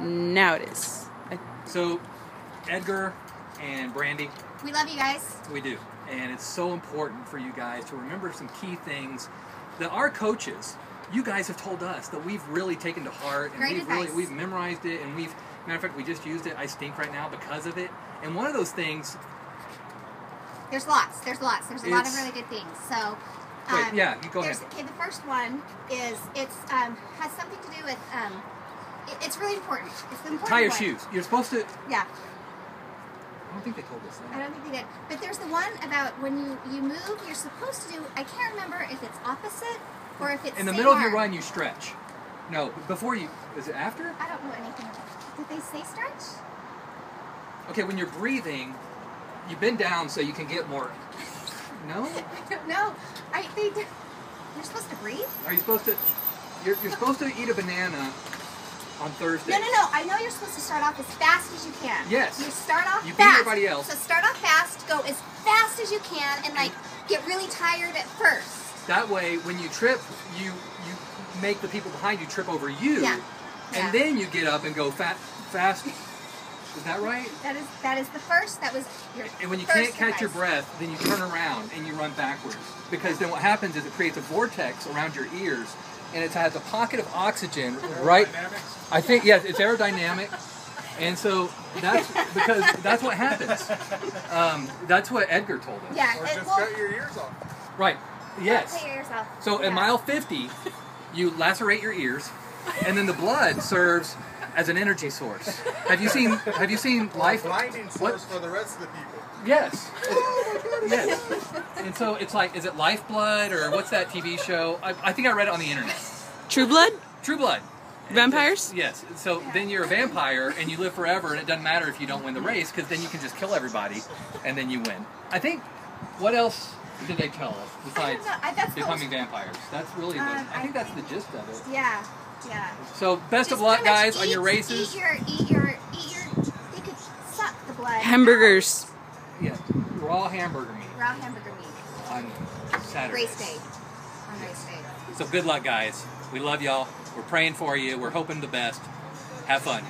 Now it is. So, Edgar and Brandi, We love you guys. we do. And it's so important for you guys to remember some key things that our coaches, you guys have told us that we've really taken to heart and Great we've really we've memorized it and we've matter of fact we just used it. I stink right now because of it. And one of those things There's lots. There's lots. There's a lot of really good things. So. Wait, um, yeah, you go there's- ahead. Okay, the first one is it's um, has something to do with um, it, it's really important. It's important tie your one. shoes. You're supposed to Yeah, I don't think they told us that. I don't think they did. But there's the one about when you you move, you're supposed to do. I can't remember if it's opposite or if it's In the middle of your arm. run you stretch. No, before you is it after? I don't know anything. about Did they say stretch? Okay, when you're breathing, you bend down so you can get more No? no, I they. You're supposed to breathe. Are you supposed to you're, you're supposed to eat a banana on Thursday. No, no, no. I know you're supposed to start off as fast as you can. Yes. You start off You beat fast. everybody else. So start off fast, go as fast as you can, and like get really tired at first. That way, when you trip, you you make the people behind you trip over you, Yeah. Yeah. and then you get up and go fat fast. Is that right? That is that is the first. That was your. And when you first can't catch your breath, then you turn around and you run backwards. Because then what happens is it creates a vortex around your ears, and it has a pocket of oxygen right. I think yes, it's aerodynamic, and so that's because that's what happens. Um, that's what Edgar told us. Yeah. Or just well, cut your ears off. Right. Yes. Take yourself. So yeah. at mile 50, you lacerate your ears, and then the blood serves as an energy source. Have you seen Have you seen Life? Blinding What? for the rest of the people. Yes. Yes. And so it's like, is it Lifeblood or what's that TV show? I, I think I read it on the internet. True Blood? True Blood. Vampires? Yes. So then you're a vampire and you live forever, and it doesn't matter if you don't win the race because then you can just kill everybody, and then you win. I think. What else did they tell us besides know. I- that's the- becoming vampires? That's really the. Um, I think I that's the gist of it. Yeah. Yeah. So best of luck, pretty much guys, on your eat- races. Eat your, eat your, eat your. You could suck the blood. Hamburgers. Yeah, raw hamburger meat. Raw hamburger meat. on Saturday. Race day. On race day. So good luck, guys. We love y'all. We're praying for you. We're hoping the best. Have fun.